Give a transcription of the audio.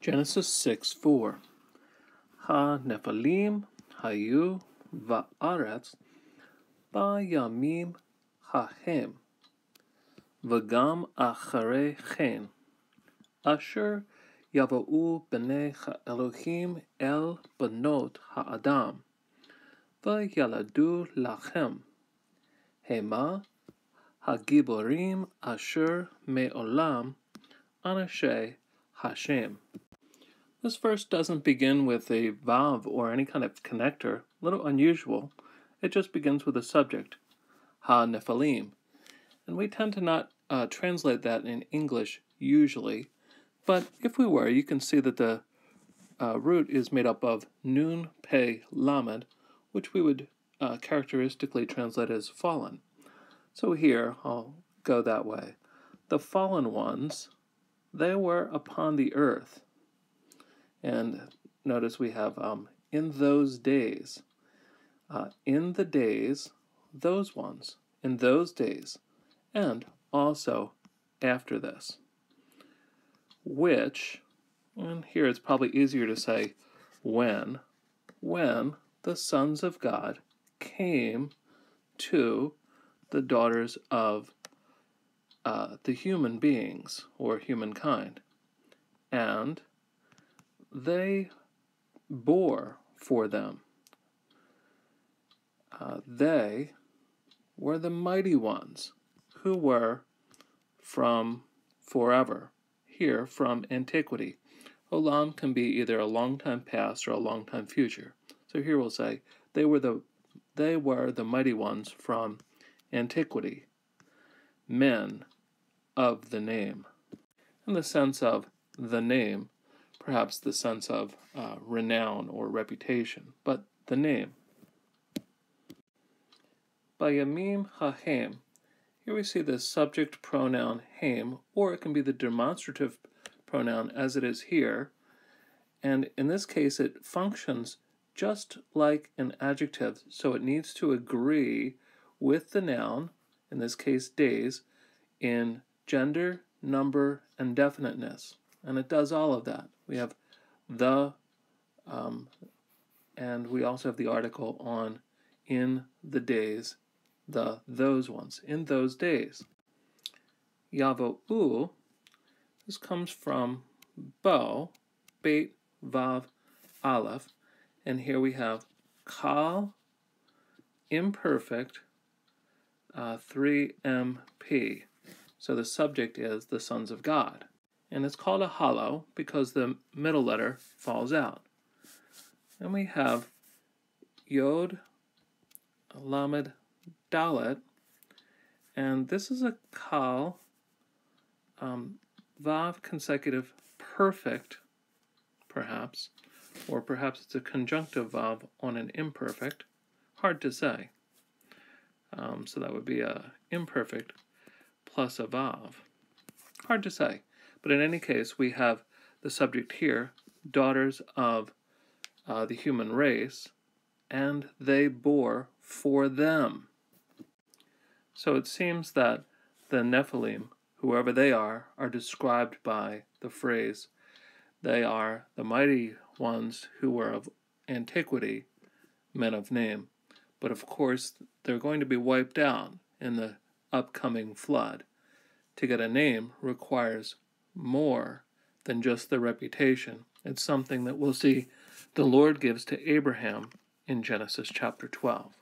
Genesis 6 4. Ha Nephilim hayu va'aretz bayamim hahem v'gam acharei chen asher yava'u b'nei Elohim el banot ha'adam v'yaladu lachem hema hagiborim asher me'olam anashe Hashem. This verse doesn't begin with a vav or any kind of connector, a little unusual. It just begins with a subject, ha nephilim. And we tend to not uh, translate that in English usually, but if we were, you can see that the uh, root is made up of nun, pe, lamed, which we would uh, characteristically translate as fallen. So here, I'll go that way. The fallen ones, they were upon the earth and notice we have um, in those days. Uh, in the days, those ones, in those days, and also after this. Which, and here it's probably easier to say when, when the sons of God came to the daughters of uh, the human beings or humankind. And they bore for them. Uh, they were the mighty ones who were from forever, here from antiquity. Olam can be either a long time past or a long time future. So here we'll say they were the they were the mighty ones from antiquity, men of the name. In the sense of the name, perhaps the sense of uh, renown or reputation, but the name. Bayamim hahem. Here we see the subject pronoun haim, or it can be the demonstrative pronoun as it is here. And in this case, it functions just like an adjective, so it needs to agree with the noun, in this case days, in gender, number, and definiteness. And it does all of that. We have the, um, and we also have the article on in the days, the those ones, in those days. Yavo u, this comes from bo, beit, vav, aleph, and here we have kal, imperfect, uh, 3mp. So the subject is the sons of God and it's called a hollow because the middle letter falls out. And we have Yod, Lamed, Dalet, and this is a Kal, um, Vav consecutive perfect, perhaps, or perhaps it's a conjunctive Vav on an imperfect. Hard to say. Um, so that would be a imperfect plus a Vav. Hard to say. But in any case, we have the subject here, daughters of uh, the human race, and they bore for them. So it seems that the Nephilim, whoever they are, are described by the phrase, they are the mighty ones who were of antiquity, men of name. But of course, they're going to be wiped out in the upcoming flood. To get a name requires more than just the reputation. It's something that we'll see the Lord gives to Abraham in Genesis chapter 12.